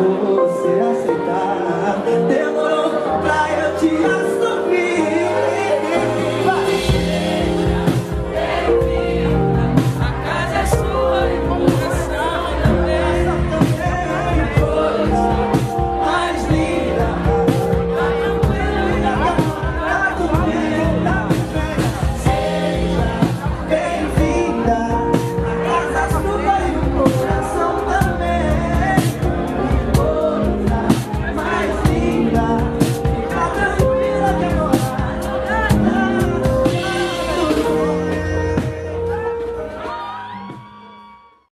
todo se hace